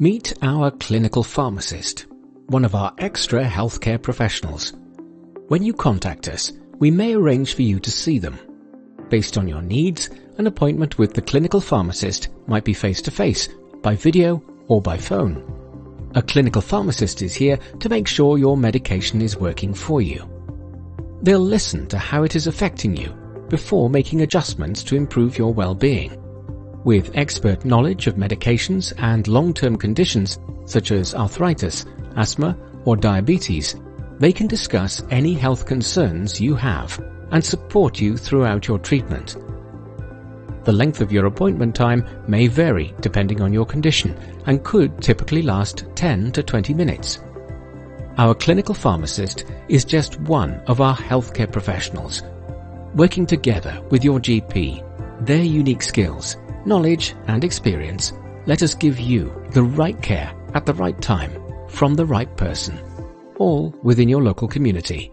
Meet our clinical pharmacist, one of our extra healthcare professionals. When you contact us, we may arrange for you to see them. Based on your needs, an appointment with the clinical pharmacist might be face to face, by video, or by phone. A clinical pharmacist is here to make sure your medication is working for you. They'll listen to how it is affecting you before making adjustments to improve your well-being. With expert knowledge of medications and long-term conditions such as arthritis, asthma, or diabetes, they can discuss any health concerns you have and support you throughout your treatment. The length of your appointment time may vary depending on your condition and could typically last 10 to 20 minutes. Our clinical pharmacist is just one of our healthcare professionals. Working together with your GP, their unique skills, knowledge and experience let us give you the right care at the right time from the right person, all within your local community.